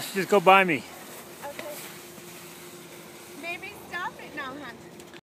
You should just go by me. Okay. Maybe stop it now, Hunter.